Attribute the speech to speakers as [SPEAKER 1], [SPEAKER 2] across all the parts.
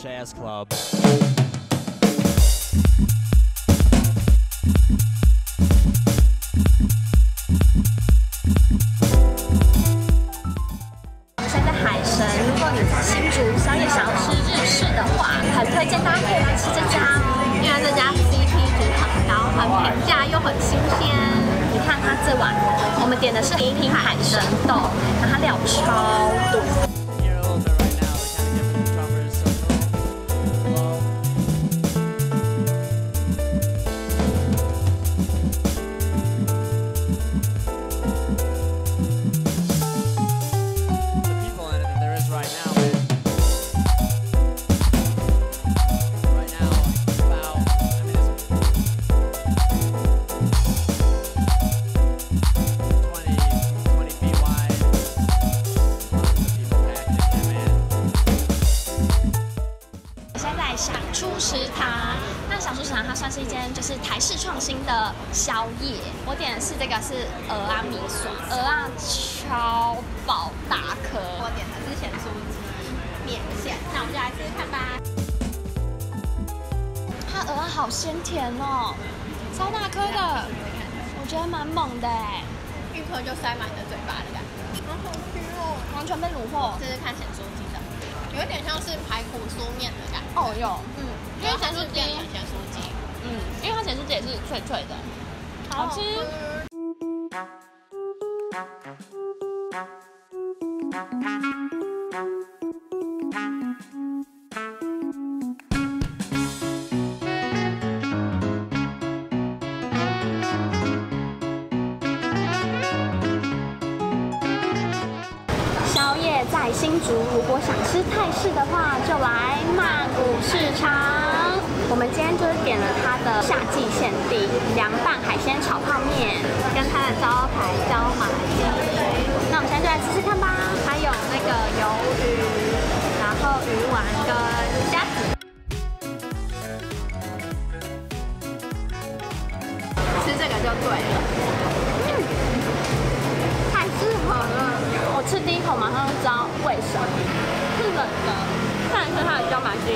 [SPEAKER 1] 我们现在海神，如果你在新竹宵夜想要吃日式的话，很推荐大家可以来吃这家哦，因为这家 CP 值很高，很平价又很新鲜。你看它这碗，我们点的是一品海神豆，然后它料超多。小厨食堂它算是一间就是台式创新的宵夜。我点的是这个是鹅啊米爽，鹅啊超饱大颗。
[SPEAKER 2] 我点的是咸酥鸡面线，那我们就来试试看吧。
[SPEAKER 1] 它鹅啊好鲜甜哦，超大颗的，我觉得蛮猛的哎，
[SPEAKER 2] 一颗就塞满你的嘴巴的感觉，好好吃哦。
[SPEAKER 1] 完全被虏获。
[SPEAKER 2] 这是看咸酥鸡的，有点像是排骨酥面的感觉。
[SPEAKER 1] 哦有，
[SPEAKER 2] 嗯，因为咸酥鸡很咸酥鸡，
[SPEAKER 1] 嗯，因为它咸酥鸡也是脆脆的，好吃。在新竹，如果想吃泰式的话，就来曼谷市场。我们今天就是点了它的夏季限定凉拌海鲜炒泡面，跟它的招牌椒麻鸡。那我们现在就来吃吃看吧。还有那个鱿鱼，然后鱼丸跟虾子。吃这个就对了。是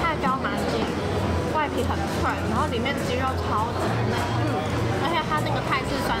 [SPEAKER 1] 它的椒麻鸡。外皮很脆，然后里面鸡肉超级嫩，嗯，而且它那个泰式酸